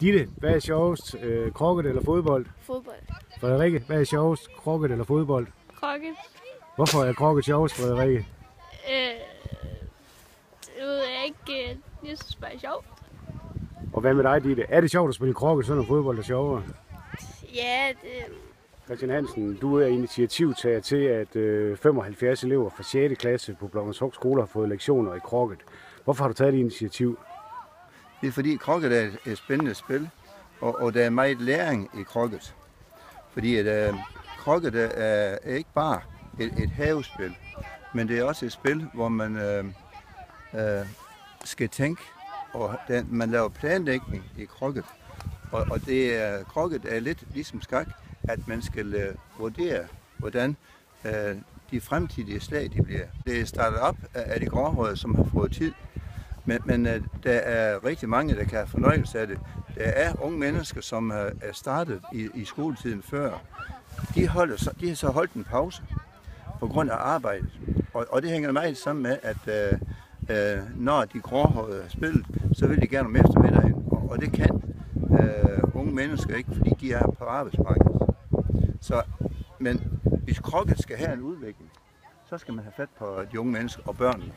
Ditte, hvad er sjovest? Øh, krokket eller fodbold? Fodbold. Frederikke, hvad er sjovest? Krokket eller fodbold? Krokket. Hvorfor er krokket sjovest, Frederikke? Øh, det ved jeg ikke. øh, Jeg synes bare, det er sjovt. Og hvad med dig, Ditte? Er det sjovt at spille krokket, så når fodbold er sjovere? Ja, det, Christian Hansen, du er initiativtager til, at øh, 75 elever fra 6. klasse på Blåvandshugt Skole har fået lektioner i krokket. Hvorfor har du taget det initiativ? Det er fordi krokket er et, et spændende spil, og, og der er meget læring i krokket. Fordi at, øh, krokket er, er ikke bare et, et havespil, men det er også et spil, hvor man øh, øh, skal tænke, og den, man laver planlægning i krokket. Og, og det er, krokket er lidt ligesom skak, at man skal øh, vurdere, hvordan øh, de fremtidige slag de bliver. Det er startet op af, af de gråhårede, som har fået tid men, men uh, der er rigtig mange, der kan have fornøjelse af det. Der er unge mennesker, som øh, er startet i, i skoletiden før. De, holder, så, de har så holdt en pause på grund af arbejdet. Og, og det hænger meget sammen med, at øh, øh, når de gråhårede har spillet, så vil de gerne om eftermiddagen. Og, og det kan øh, unge mennesker ikke, fordi de er på arbejdsmarkedet. Så, men hvis krokket skal have en udvikling, så skal man have fat på de unge mennesker og børnene.